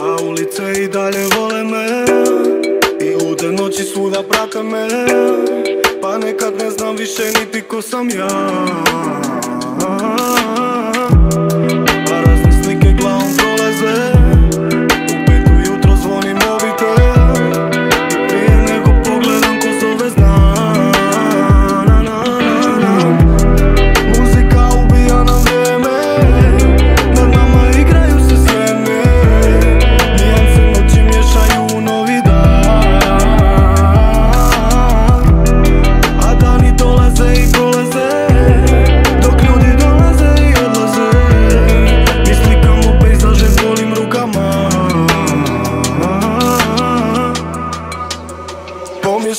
A ulice i dalje vole me. I ude noći svuda prate me. Pa nekad ne znam više niti ko sam ja.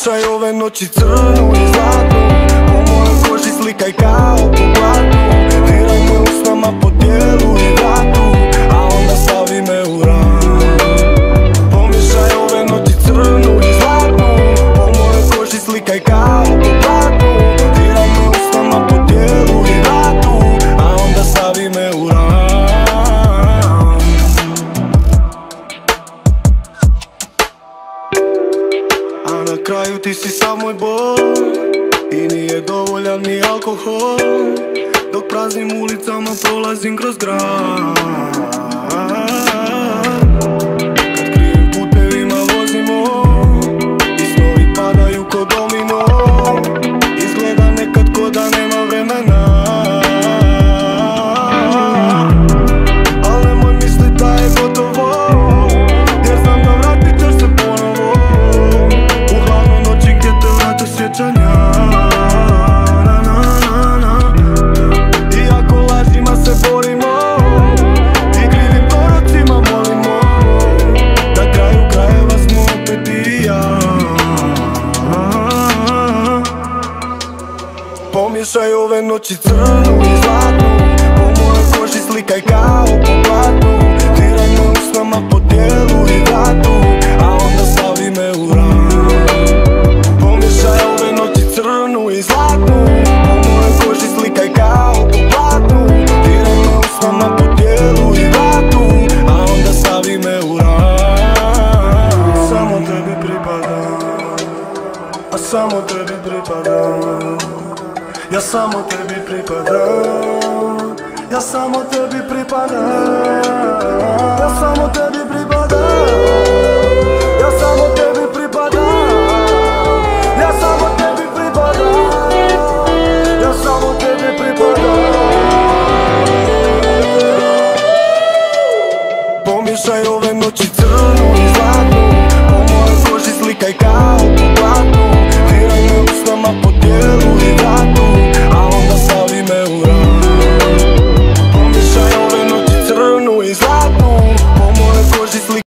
Pomiješaj ove noći crnu i zlatnu. Po mojoj koži slikaj kao po blatu. Diraj me usnama po tijelu i vratu A onda stavi me u ran. Pomiješaj ove noći crnu i zlatnu. Po mojoj koži slikaj kao na kraju ti si sav moj bol I nije dovoljan ni alkohol. Dok praznim ulicama prolazim kroz grad Pomiješaj ove noći crnu i zlatnu. Po mojoj koži slikaj kao po platu Diraj me usnama po tijelu i vratu A onda stavi me u ran Pomiješaj ove noći crnu i zlatnu. Po mojoj koži slikaj kao po platu Diraj me usnama po tijelu i vratu A onda stavi me u ran Samo tebi pripadam A samo tebi ja samo tebi pripadam. Ja samo tebi pripadam. Ja samo tebi pripadam. Ja samo tebi pripadam. Ja samo tebi pripadam. Ja samo tebi pripadam. Pomiješaj ove noći crnu